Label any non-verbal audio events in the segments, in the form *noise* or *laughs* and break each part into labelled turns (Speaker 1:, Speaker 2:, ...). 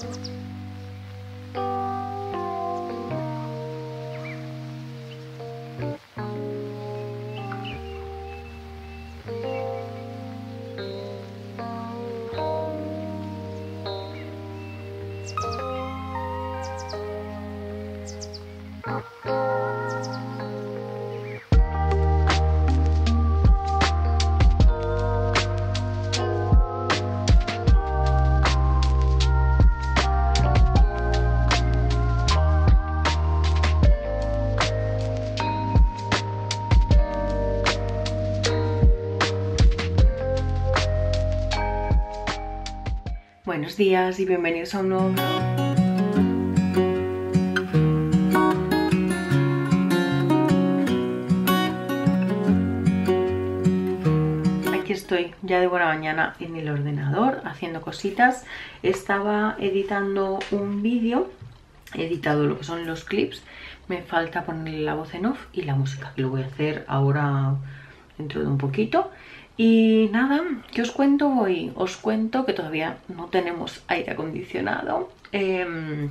Speaker 1: Música Buenos días y bienvenidos a un nuevo Aquí estoy ya de buena mañana en el ordenador haciendo cositas. Estaba editando un vídeo, he editado lo que son los clips. Me falta ponerle la voz en off y la música, lo voy a hacer ahora dentro de un poquito. Y nada, ¿qué os cuento hoy? Os cuento que todavía no tenemos aire acondicionado. Em,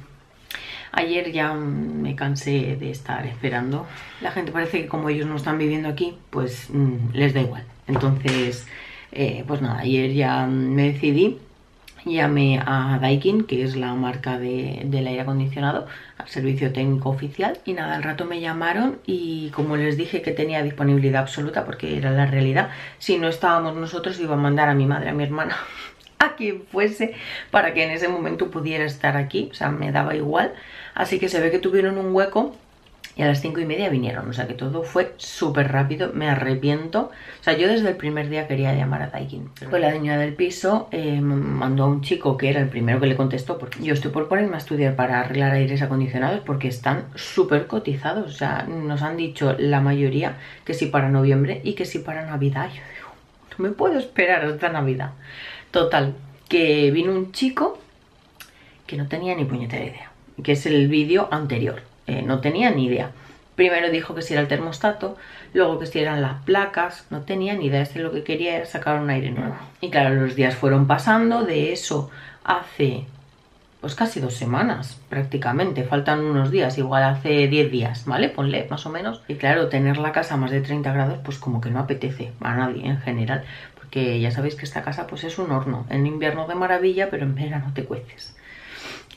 Speaker 1: ayer ya me cansé de estar esperando. La gente parece que como ellos no están viviendo aquí, pues mm, les da igual. Entonces, eh, pues nada, ayer ya me decidí llamé a Daikin, que es la marca de, del aire acondicionado, al servicio técnico oficial. Y nada, al rato me llamaron y como les dije que tenía disponibilidad absoluta, porque era la realidad, si no estábamos nosotros iba a mandar a mi madre, a mi hermana, *laughs* a quien fuese, para que en ese momento pudiera estar aquí. O sea, me daba igual. Así que se ve que tuvieron un hueco y a las cinco y media vinieron, o sea que todo fue súper rápido, me arrepiento. O sea, yo desde el primer día quería llamar a Daikin. Pues la dueña del piso eh, mandó a un chico que era el primero que le contestó, porque yo estoy por ponerme a estudiar para arreglar aires acondicionados porque están súper cotizados. O sea, nos han dicho la mayoría que sí para noviembre y que sí para Navidad. Yo digo, no me puedo esperar hasta Navidad. Total, que vino un chico que no tenía ni puñetera idea, que es el vídeo anterior eh, no tenía ni idea. Primero dijo que si era el termostato, luego que si eran las placas, no tenía ni idea. Este lo que quería era sacar un aire nuevo. Y claro, los días fueron pasando, de eso hace pues casi dos semanas prácticamente, faltan unos días, igual hace 10 días, ¿vale? Ponle más o menos. Y claro, tener la casa a más de 30 grados pues como que no apetece a nadie en general, porque ya sabéis que esta casa pues es un horno, en invierno de maravilla, pero en verano te cueces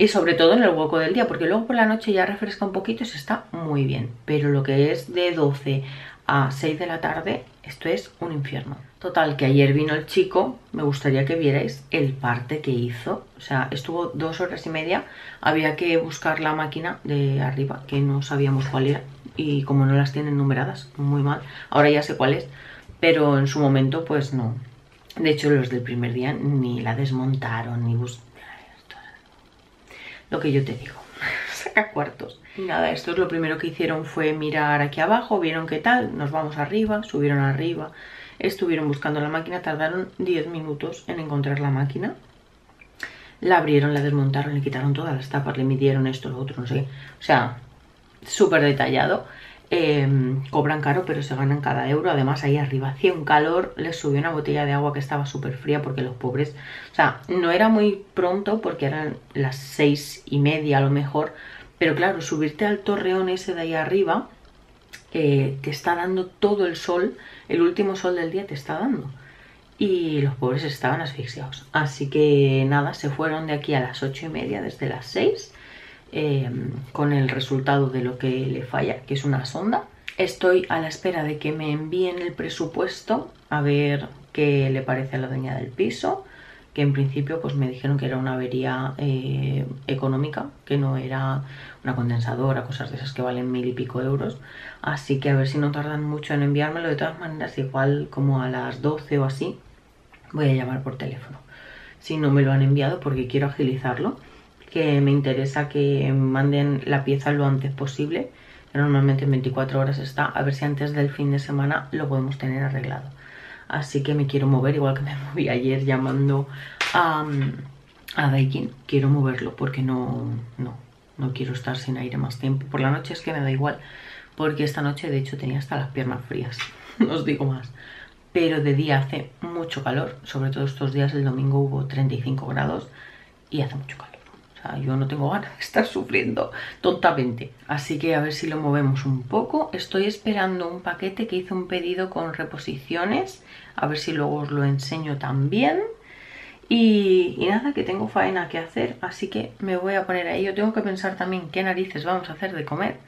Speaker 1: y sobre todo en el hueco del día, porque luego por la noche ya refresca un poquito y se está muy bien. Pero lo que es de 12 a 6 de la tarde, esto es un infierno. Total, que ayer vino el chico, me gustaría que vierais el parte que hizo. O sea, estuvo dos horas y media, había que buscar la máquina de arriba, que no sabíamos cuál era. Y como no las tienen numeradas, muy mal. Ahora ya sé cuál es, pero en su momento pues no. De hecho, los del primer día ni la desmontaron, ni buscaron lo que yo te digo. *laughs* Saca cuartos. Y nada, esto es lo primero que hicieron fue mirar aquí abajo, vieron qué tal, nos vamos arriba, subieron arriba, estuvieron buscando la máquina, tardaron 10 minutos en encontrar la máquina. La abrieron, la desmontaron, le quitaron todas las tapas, le midieron esto, lo otro, no sé O sea, súper detallado. Em, cobran caro pero se ganan cada euro. Además ahí arriba hacía un calor les subió una botella de agua que estaba súper fría porque los pobres o sea no era muy pronto porque eran las seis y media a lo mejor pero claro subirte al torreón ese de ahí arriba eh, te está dando todo el sol el último sol del día te está dando. Y los pobres estaban asfixiados. Así que nada se fueron de aquí a las ocho y media desde las seis Em, con el resultado de lo que le falla, que es una sonda. Estoy a la espera de que me envíen el presupuesto a ver qué le parece a la dueña del piso, que en principio pues me dijeron que era una avería eh, económica, que no era una condensadora, cosas de esas que valen mil y pico euros. Así que a ver si no tardan mucho en enviármelo. De todas maneras, igual como a las 12 o así, voy a llamar por teléfono. Si no me lo han enviado porque quiero agilizarlo que me interesa que manden la pieza lo antes posible. Normalmente en 24 horas está, a ver si antes del fin de semana lo podemos tener arreglado. Así que me quiero mover, igual que me *laughs* moví ayer llamando a, a Daikin. Quiero moverlo porque no, no, no quiero estar sin aire más tiempo. Por la noche es que me da igual, porque esta noche de hecho tenía hasta las piernas frías, *laughs* no os digo más. Pero de día hace mucho calor, sobre todo estos días, el domingo hubo 35 grados y hace mucho calor Yo no tengo ganas de estar sufriendo tontamente. Así que a ver si lo movemos un poco. Estoy esperando un paquete que hice un pedido con reposiciones. A ver si luego os lo enseño también. Y, y, nada, que tengo faena que hacer, así que me voy a poner ahí. Yo tengo que pensar también qué narices vamos a hacer de comer,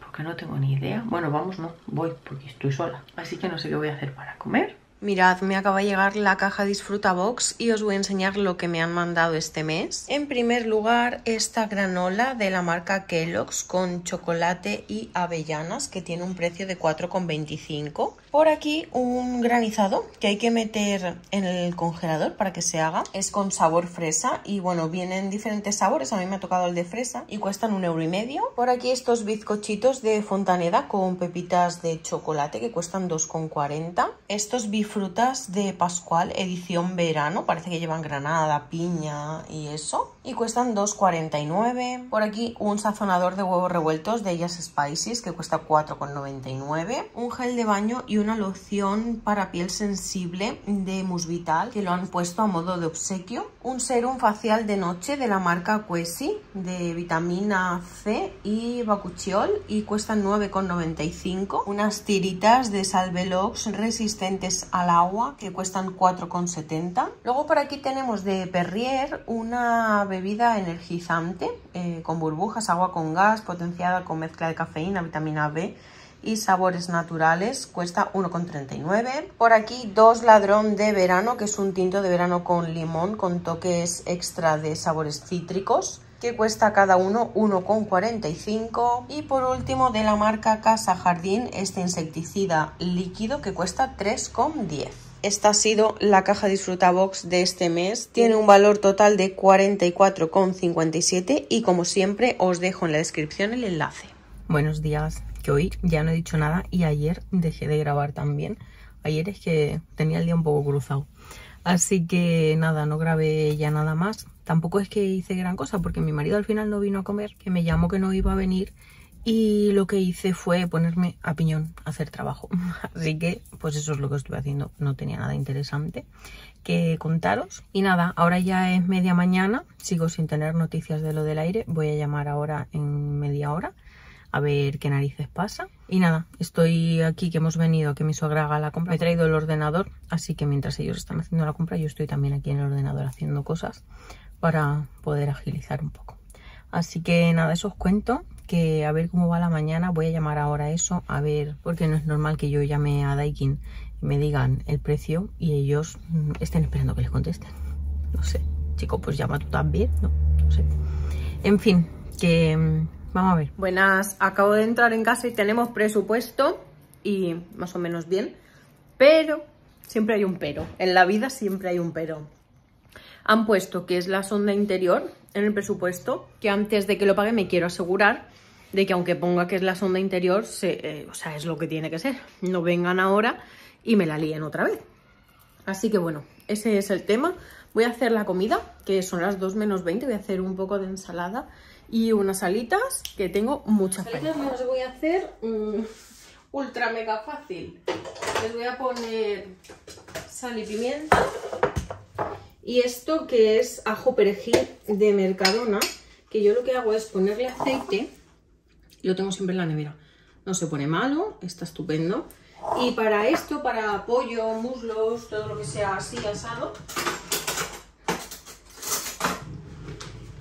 Speaker 1: porque no tengo ni idea. Bueno, vamos, no, voy, porque estoy sola. Así que no sé qué voy a hacer para comer.
Speaker 2: Mirad, me acaba de llegar la caja Disfruta Box y os voy a enseñar lo que me han mandado este mes. En primer lugar, esta granola de la marca Kellogg's con chocolate y avellanas que tiene un precio de 4,25. Por aquí un granizado que hay que meter en el congelador para que se haga. Es con sabor fresa y bueno, vienen diferentes sabores. A mí me ha tocado el de fresa y cuestan un euro y medio. Por aquí estos bizcochitos de Fontaneda con pepitas de chocolate que cuestan 2,40. Estos bifrutas de Pascual edición verano. Parece que llevan granada, piña y eso. Y cuestan 2,49. Por aquí un sazonador de huevos revueltos de ellas Spices que cuesta 4,99. Un gel de baño y un una loción para piel sensible de Musvital que lo han puesto a modo de obsequio. Un serum facial de noche de la marca Quesi de vitamina C y bacuchiol y cuestan 9,95. Unas tiritas de Salvelox resistentes al agua que cuestan 4,70. Luego por aquí tenemos de Perrier una bebida energizante eh, con burbujas, agua con gas, potenciada con mezcla de cafeína, vitamina B y sabores naturales, cuesta 1,39. Por aquí dos ladrón de verano, que es un tinto de verano con limón con toques extra de sabores cítricos que cuesta cada uno 1,45 y por último de la marca Casa Jardín este insecticida líquido que cuesta 3,10. Esta ha sido la caja Disfruta Box de este mes. Tiene un valor total de 44,57 y como siempre os dejo en la descripción el enlace.
Speaker 1: Buenos días, que hoy ya no he dicho nada y ayer dejé de grabar también. Ayer es que tenía el día un poco cruzado. Así que nada, no grabé ya nada más. Tampoco es que hice gran cosa porque mi marido al final no vino a comer, que me llamó que no iba a venir y lo que hice fue ponerme a piñón a hacer trabajo. *laughs* Así que pues eso es lo que estuve haciendo. No tenía nada interesante que contaros. Y nada, ahora ya es media mañana, sigo sin tener noticias de lo del aire. Voy a llamar ahora en media hora a ver qué narices pasa. Y nada, estoy aquí que hemos venido a que mi suegra haga la compra. he traído el ordenador, así que mientras ellos están haciendo la compra, yo estoy también aquí en el ordenador haciendo cosas para poder agilizar un poco. Así que nada, eso os cuento que a ver cómo va la mañana. Voy a llamar ahora eso, a ver, porque no es normal que yo llame a Daikin y me digan el precio y ellos mm, estén esperando que les contesten. No sé, chico, pues llama tú también, no, no sé. En fin, que mm, Vamos a ver.
Speaker 2: Buenas, acabo de entrar en casa y tenemos presupuesto y más o menos bien, pero siempre hay un pero. En la vida siempre hay un pero. Han puesto que es la sonda interior en el presupuesto, que antes de que lo pague me quiero asegurar de que aunque ponga que es la sonda interior, se, eh, o sea, es lo que tiene que ser. No vengan ahora y me la líen otra vez. Así que bueno, ese es el tema. Voy a hacer la comida, que son las 2 menos 20. Voy a hacer un poco de ensalada y unas alitas que tengo muchas
Speaker 1: salitas me las voy a hacer mm, ultra mega fácil. Les voy a poner sal y pimienta. Y esto que es ajo perejil de Mercadona, que yo lo que hago es ponerle aceite. Lo tengo siempre en la nevera. No se pone malo, está estupendo. Y para esto, para pollo, muslos, todo lo que sea así asado,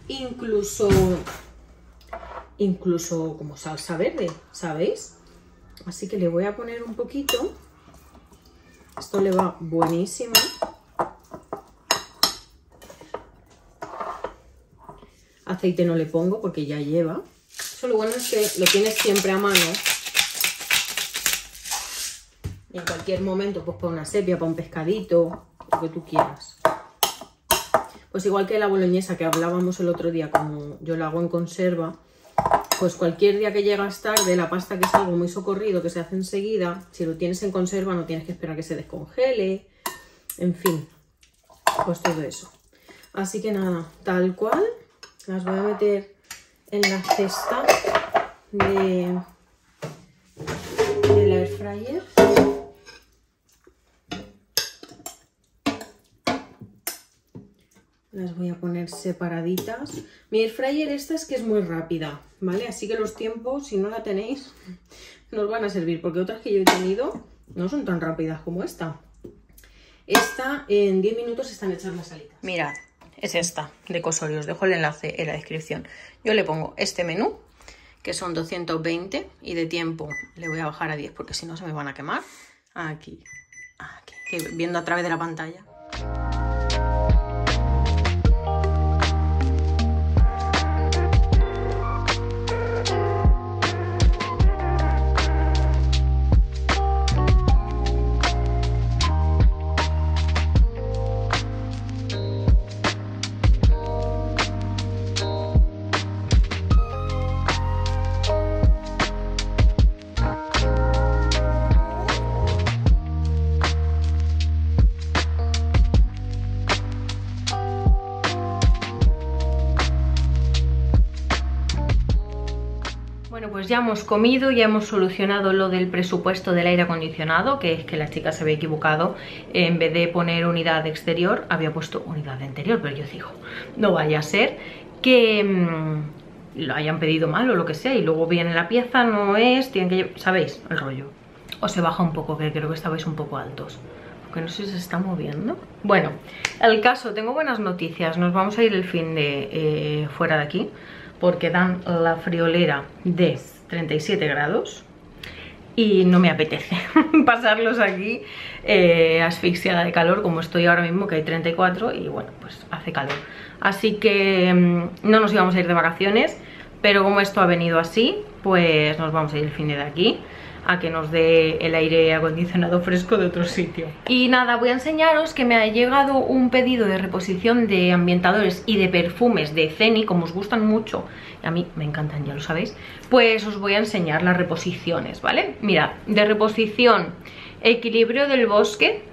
Speaker 1: incluso, incluso como salsa verde, ¿sabéis? Así que le voy a poner un poquito. Esto le va buenísimo. Aceite no le pongo porque ya lleva. Eso lo bueno es que lo tienes siempre a mano. Y en cualquier momento, pues para una sepia, para un pescadito, lo que tú quieras. Pues igual que la boloñesa que hablábamos el otro día, como yo la hago en conserva, pues cualquier día que llegas tarde, la pasta que es algo muy socorrido, que se hace enseguida, si lo tienes en conserva no tienes que esperar que se descongele, en fin, pues todo eso. Así que nada, tal cual, las voy a meter en la cesta de, de la air fryer.
Speaker 3: Las voy a poner separaditas. Mi air fryer esta es que es muy rápida, ¿vale? Así que los tiempos, si no la tenéis, nos van a servir. Porque otras que yo he tenido no son tan rápidas como esta. Esta en 10 minutos están hechas las salitas. Mirad, es esta de Cosorio. Os dejo el enlace en la descripción. Yo le pongo este menú, que son 220, y de tiempo le voy a bajar a 10 porque si no se me van a quemar. Aquí, aquí, viendo a través de la pantalla.
Speaker 2: Ya hemos comido, ya hemos solucionado lo del presupuesto del aire acondicionado, que es que la chica se había equivocado, en vez de poner unidad exterior, había puesto unidad interior, pero yo digo, no vaya a ser que mm, lo hayan pedido mal o lo que sea, y luego viene la pieza, no es, tienen que... ¿sabéis? El rollo. O se baja un poco, que creo que estabais un poco altos que no sé si se está moviendo. Bueno, el caso, tengo buenas noticias. Nos vamos a ir el fin de eh, fuera de aquí porque dan la friolera de 37 grados y no me apetece *laughs* pasarlos aquí eh, asfixiada de calor como estoy ahora mismo que hay 34 y bueno pues hace calor. Así que mm, no nos íbamos a ir de vacaciones pero como esto ha venido así pues nos vamos a ir el fin de aquí a que nos dé el aire acondicionado fresco de otro sitio. Y nada, voy a enseñaros que me ha llegado un pedido de reposición de ambientadores y de perfumes de Zeni, como os gustan mucho, y a mí me encantan, ya lo sabéis, pues os voy a enseñar las reposiciones, ¿vale? Mirad, de reposición, equilibrio del bosque,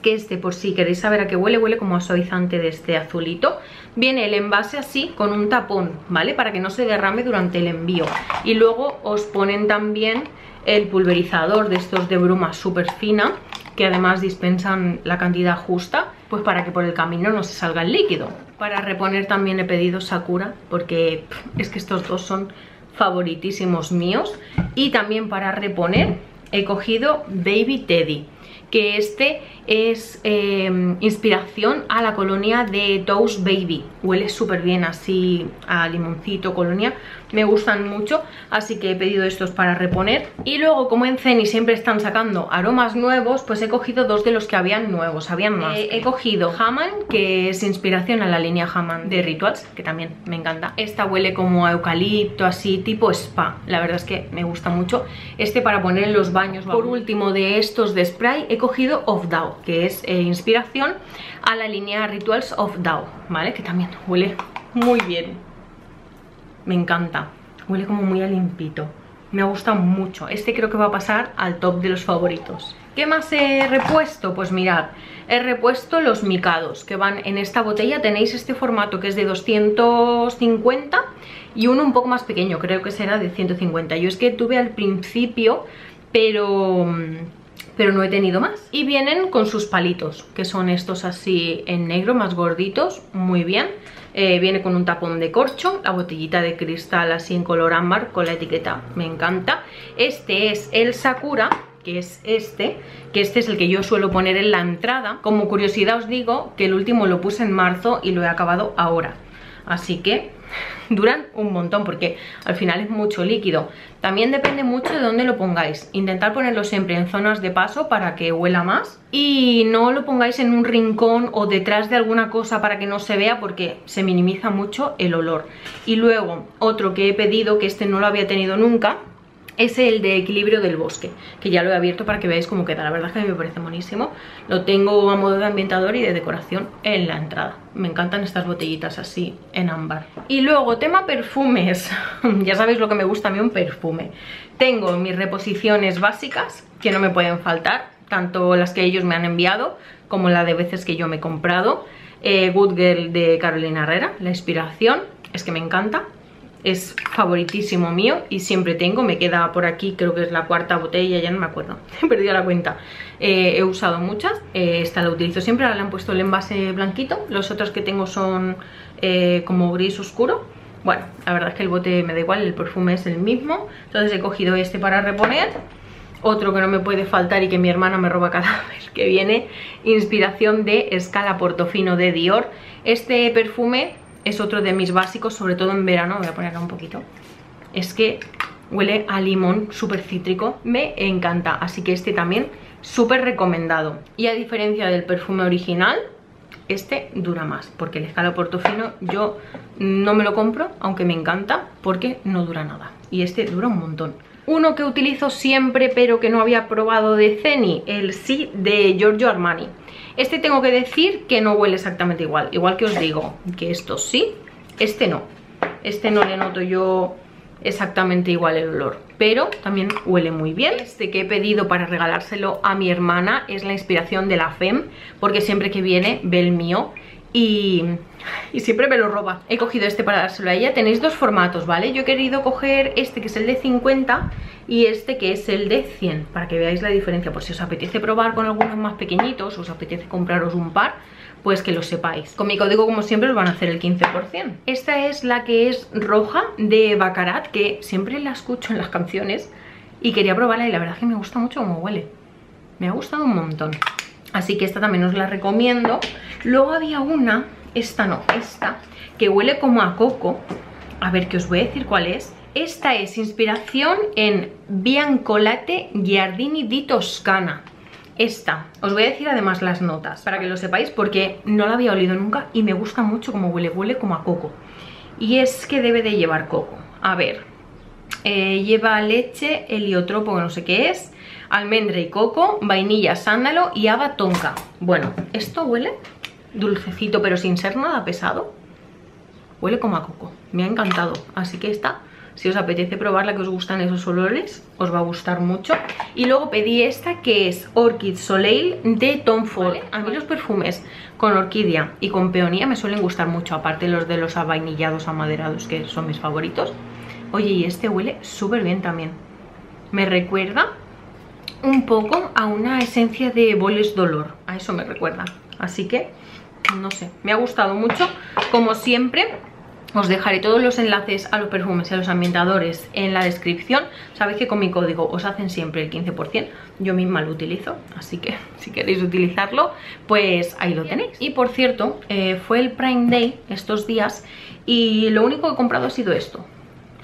Speaker 2: que este por si queréis saber a qué huele, huele como a suavizante de este azulito viene el envase así con un tapón, ¿vale? Para que no se derrame durante el envío y luego os ponen también el pulverizador de estos de bruma súper fina que además dispensan la cantidad justa pues para que por el camino no se salga el líquido para reponer también he pedido Sakura porque es que estos dos son favoritísimos míos y también para reponer he cogido Baby Teddy que este es em, inspiración a la colonia de Toast Baby. Huele súper bien así a limoncito, colonia. Me gustan mucho, así que he pedido estos para reponer. Y luego, como en Ceni siempre están sacando aromas nuevos, pues he cogido dos de los que habían nuevos, habían más. Eh, he cogido Haman, que es inspiración a la línea Haman de Rituals, que también me encanta. Esta huele como a eucalipto, así tipo spa. La verdad es que me gusta mucho. Este para poner en los baños. Por último, de estos de spray, he cogido Of Dao, que es eh, inspiración a la línea Rituals of Dao, ¿vale? Que también huele muy bien. Me encanta. Huele como muy a limpito. Me gusta mucho. Este creo que va a pasar al top de los favoritos. ¿Qué más he repuesto? Pues mirad, he repuesto los micados que van en esta botella. Tenéis este formato que es de 250 y uno un poco más pequeño, creo que será de 150. Yo es que tuve al principio, pero pero no he tenido más. Y vienen con sus palitos, que son estos así en negro, más gorditos, muy bien. Eh, viene con un tapón de corcho, la botellita de cristal así en color ámbar con la etiqueta, me encanta. Este es el Sakura, que es este, que este es el que yo suelo poner en la entrada. Como curiosidad os digo que el último lo puse en marzo y lo he acabado ahora. Así que *laughs* duran un montón porque al final es mucho líquido. También depende mucho de dónde lo pongáis. Intentar ponerlo siempre en zonas de paso para que huela más. Y no lo pongáis en un rincón o detrás de alguna cosa para que no se vea porque se minimiza mucho el olor. Y luego otro que he pedido, que este no lo había tenido nunca, es el de equilibrio del bosque, que ya lo he abierto para que veáis cómo queda. La verdad es que a mí me parece buenísimo. Lo tengo a modo de ambientador y de decoración en la entrada. Me encantan estas botellitas así en ámbar. Y luego, tema perfumes. *laughs* ya sabéis lo que me gusta a mí un perfume. Tengo mis reposiciones básicas, que no me pueden faltar, tanto las que ellos me han enviado como la de veces que yo me he comprado. Eh, Good Girl de Carolina Herrera, la inspiración, es que me encanta es favoritísimo mío y siempre tengo, me queda por aquí, creo que es la cuarta botella, ya no me acuerdo, *laughs* he perdido la cuenta. Eh, he usado muchas, eh, esta la utilizo siempre, ahora le han puesto el envase blanquito, los otros que tengo son eh, como gris oscuro. Bueno, la verdad es que el bote me da igual, el perfume es el mismo, entonces he cogido este para reponer. Otro que no me puede faltar y que mi hermana me roba cada *laughs* vez que viene, inspiración de Escala Portofino de Dior. Este perfume es otro de mis básicos, sobre todo en verano, voy a ponerlo un poquito. Es que huele a limón súper cítrico, me encanta, así que este también súper recomendado. Y a diferencia del perfume original, este dura más, porque el escala portofino yo no me lo compro, aunque me encanta, porque no dura nada. Y este dura un montón. Uno que utilizo siempre, pero que no había probado de Zeni, el Sí de Giorgio Armani. Este tengo que decir que no huele exactamente igual. Igual que os digo que esto sí, este no. Este no le noto yo exactamente igual el olor. Pero también huele muy bien. Este que he pedido para regalárselo a mi hermana es la inspiración de la FEM. Porque siempre que viene ve el mío y, siempre me lo roba. He cogido este para dárselo a ella. Tenéis dos formatos, ¿vale? Yo he querido coger este que es el de 50 y este que es el de 100 para que veáis la diferencia. Por si os apetece probar con algunos más pequeñitos, os apetece compraros un par, pues que lo sepáis. Con mi código, como siempre, os van a hacer el 15%. Esta es la que es roja de Baccarat, que siempre la escucho en las canciones y quería probarla y la verdad es que me gusta mucho cómo huele. Me ha gustado un montón. Así que esta también os la recomiendo. Luego había una, esta no, esta, que huele como a coco. A ver, que os voy a decir cuál es. Esta es inspiración en Biancolate Giardini di Toscana. Esta, os voy a decir además las notas, para que lo sepáis, porque no la había olido nunca y me gusta mucho como huele, huele como a coco. Y es que debe de llevar coco. A ver, eh, lleva leche, heliotropo, no sé qué es, almendra y coco, vainilla, sándalo y haba tonka. Bueno, esto huele dulcecito, pero sin ser nada pesado. Huele como a coco. Me ha encantado. Así que esta, si os apetece probarla, que os gustan esos olores, os va a gustar mucho. Y luego pedí esta, que es Orchid Soleil de Tom Ford. A mí los perfumes con orquídea y con peonía me suelen gustar mucho, aparte los de los avainillados amaderados, que son mis favoritos. Oye, y este huele súper bien también. Me recuerda un poco a una esencia de Boles Dolor. A eso me recuerda. Así que, no sé, me ha gustado mucho. Como siempre, os dejaré todos los enlaces a los perfumes y a los ambientadores en la descripción. Sabéis que con mi código os hacen siempre el 15%. Yo misma lo utilizo, así que *laughs* si queréis utilizarlo, pues ahí lo tenéis. Y por cierto, eh, fue el Prime Day estos días y lo único que he comprado ha sido esto.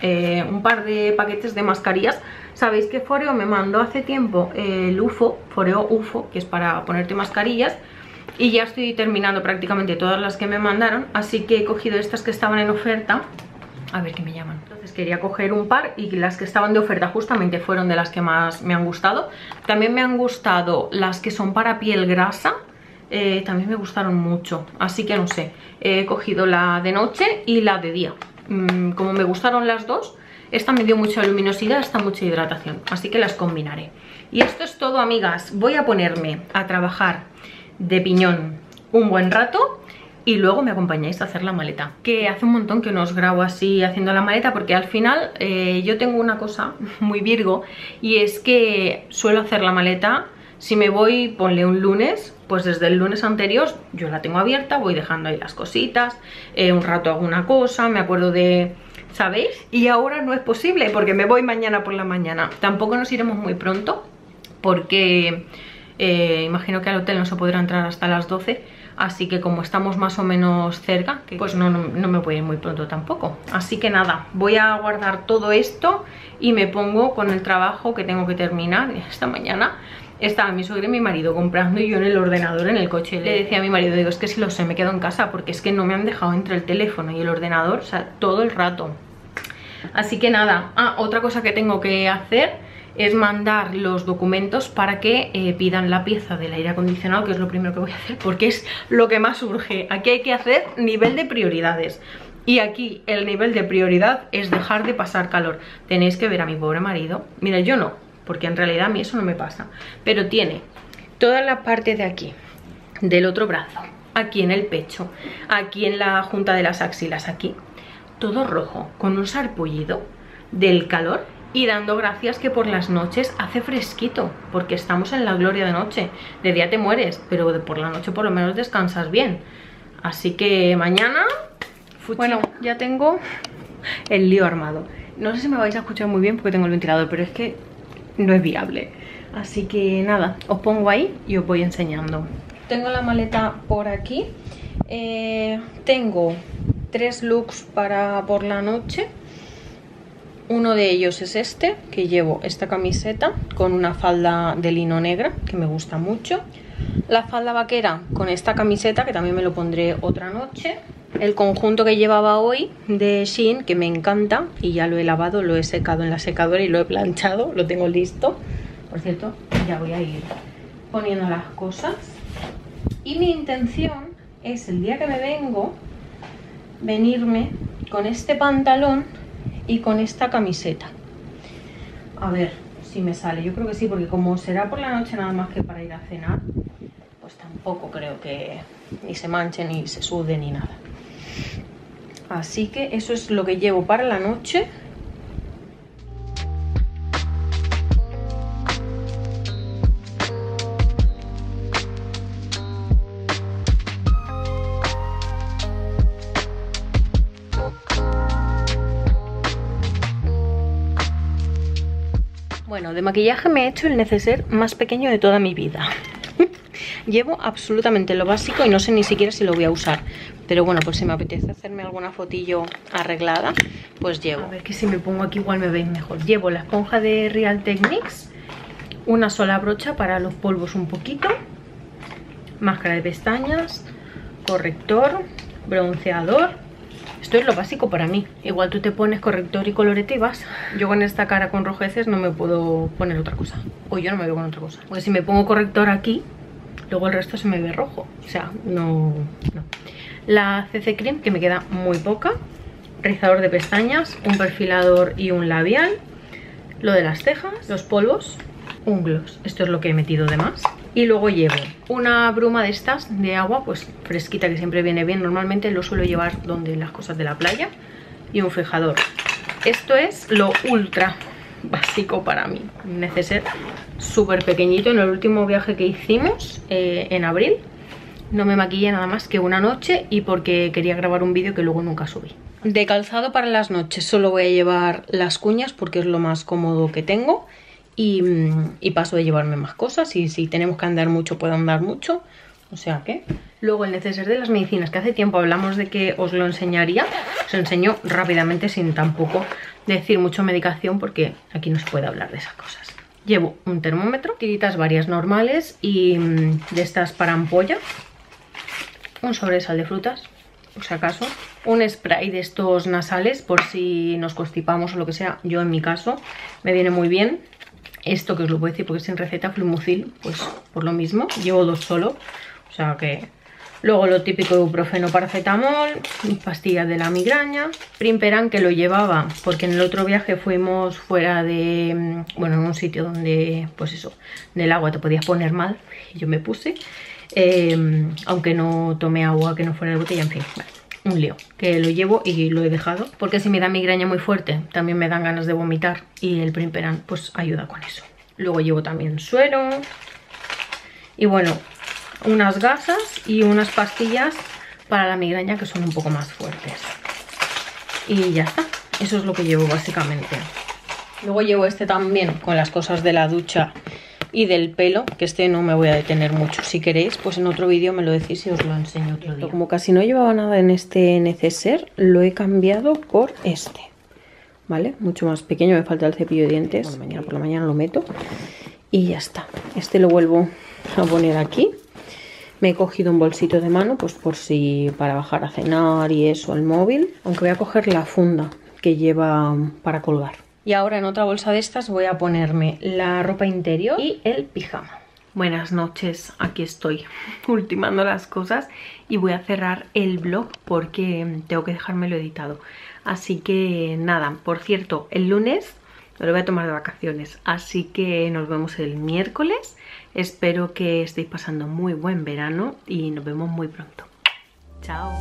Speaker 2: Eh, un par de paquetes de mascarillas Sabéis que Foreo me mandó hace tiempo el UFO, Foreo UFO, que es para ponerte mascarillas y ya estoy terminando prácticamente todas las que me mandaron, así que he cogido estas que estaban en oferta a ver qué me llaman. Entonces quería coger un par y las que estaban de oferta justamente fueron de las que más me han gustado. También me han gustado las que son para piel grasa, eh, también me gustaron mucho, así que no sé, he cogido la de noche y la de día. Mm, como me gustaron las dos, esta me dio mucha luminosidad, esta mucha hidratación, así que las combinaré. Y esto es todo, amigas. Voy a ponerme a trabajar de piñón un buen rato y luego me acompañáis a hacer la maleta. Que hace un montón que no os grabo así haciendo la maleta porque al final eh, yo tengo una cosa *laughs* muy virgo y es que suelo hacer la maleta si me voy, ponle un lunes, pues desde el lunes anterior yo la tengo abierta, voy dejando ahí las cositas, eh, un rato alguna cosa, me acuerdo de ¿sabéis? Y ahora no es posible porque me voy mañana por la mañana. Tampoco nos iremos muy pronto porque eh, imagino que al hotel no se podrá entrar hasta las 12 así que como estamos más o menos cerca pues no, no, me voy a ir muy pronto tampoco. Así que nada, voy a guardar todo esto y me pongo con el trabajo que tengo que terminar *laughs* esta mañana. Estaba mi suegra y mi marido comprando y yo en el ordenador en el coche. Le decía a mi marido, digo, es que si lo sé me quedo en casa porque es que no me han dejado entre el teléfono y el ordenador, o sea, todo el rato. Así que nada, ah, otra cosa que tengo que hacer es mandar los documentos para que eh, pidan la pieza del aire acondicionado, que es lo primero que voy a hacer, porque es lo que más urge. Aquí hay que hacer nivel de prioridades. Y aquí el nivel de prioridad es dejar de pasar calor. Tenéis que ver a mi pobre marido. Mira, yo no, porque en realidad a mí eso no me pasa. Pero tiene toda la parte de aquí, del otro brazo, aquí en el pecho, aquí en la junta de las axilas, aquí todo rojo, con un sarpullido del calor y dando gracias que por las noches hace fresquito, porque estamos en la gloria de noche. De día te mueres, pero por la noche por lo menos descansas bien. Así que mañana... Bueno, ya tengo el lío armado. No sé si me vais a escuchar muy bien porque tengo el ventilador, pero es que no es viable. Así que nada, os pongo ahí y os voy enseñando. Tengo la maleta por aquí. Eh, tengo tres looks para por la noche. Uno de ellos es este, que llevo esta camiseta con una falda de lino negra, que me gusta mucho. La falda vaquera con esta camiseta, que también me lo pondré otra noche. El conjunto que llevaba hoy de Shein, que me encanta, y ya lo he lavado, lo he secado en la secadora y lo he planchado, lo tengo listo. Por cierto, ya voy a ir poniendo las cosas. Y mi intención es el día que me vengo, venirme con este pantalón y con esta camiseta. A ver si me sale. Yo creo que sí, porque como será por la noche nada más que para ir a cenar, pues tampoco creo que ni se manche, ni se sude, ni nada. Así que eso es lo que llevo para la noche. De maquillaje me he hecho el neceser más pequeño de toda mi vida. *laughs* Llevo absolutamente lo básico y no sé ni siquiera si lo voy a usar. Pero bueno, pues si me apetece hacerme alguna fotillo arreglada, pues llevo. A ver que si me pongo aquí igual me veis mejor. Llevo la esponja de Real Techniques, una sola brocha para los polvos un poquito, máscara de pestañas, corrector, bronceador esto es lo básico para mí. Igual tú te pones corrector y colorete y vas. Yo con esta cara con rojeces no me puedo poner otra cosa. O yo no me veo con otra cosa. Porque si me pongo corrector aquí, luego el resto se me ve rojo. O sea, no... no. La CC Cream, que me queda muy poca. Rizador de pestañas, un perfilador y un labial. Lo de las cejas, los polvos, un gloss. Esto es lo que he metido de más. Y luego llevo una bruma de estas de agua, pues fresquita, que siempre viene bien. Normalmente lo suelo llevar donde las cosas de la playa. Y un fijador. Esto es lo ultra básico para mí. Neceser súper pequeñito. En el último viaje que hicimos, eh, en abril, no me maquillé nada más que una noche y porque quería grabar un vídeo que luego nunca subí. De calzado para las noches solo voy a llevar las cuñas porque es lo más cómodo que tengo y, paso de llevarme más cosas. Y si tenemos que andar mucho puedo andar mucho. O sea que luego el neceser de las medicinas que hace tiempo hablamos de que os lo enseñaría os enseño rápidamente sin tampoco decir mucho medicación porque aquí no se puede hablar de esas cosas. Llevo un termómetro, tiritas varias normales y mm, de estas para ampolla. Un sobresal de frutas por si acaso. Un spray de estos nasales por si nos constipamos o lo que sea. Yo en mi caso me viene muy bien esto que os lo a decir porque sin receta, Flumucil, pues por lo mismo. Llevo dos solo, o sea que... Luego lo típico de ibuprofeno paracetamol, pastillas de la migraña, Primperan que lo llevaba porque en el otro viaje fuimos fuera de, mm, bueno, en un sitio donde, pues eso, del agua te podías poner mal, y yo me puse, em, aunque no tomé agua que no fuera de botella, en fin, un lío, que lo llevo y lo he dejado, porque si me da migraña muy fuerte, también me dan ganas de vomitar y el Primperan pues ayuda con eso. Luego llevo también suero y bueno, unas gasas y unas pastillas para la migraña que son un poco más fuertes. Y ya está, eso es lo que llevo básicamente. Luego llevo este también con las cosas de la ducha y del pelo, que este no me voy a detener mucho. Si queréis, pues en otro vídeo me lo decís y os lo enseño otro día. Como casi no llevaba nada en este neceser, lo he cambiado por este. ¿Vale? Mucho más pequeño, me falta el cepillo de dientes. mañana por la mañana lo meto. Y ya está. Este lo vuelvo a poner aquí. Me he cogido un bolsito de mano, pues por si para bajar a cenar y eso, el móvil. Aunque voy a coger la funda que lleva para colgar. Y ahora en otra bolsa de estas voy a ponerme la ropa interior y el pijama. Buenas noches, aquí estoy *laughs* ultimando las cosas y voy a cerrar el vlog porque tengo que dejármelo editado. Así que nada, por cierto, el lunes me lo voy a tomar de vacaciones, así que nos vemos el miércoles. Espero que estéis pasando muy buen verano y nos vemos muy pronto. Chao.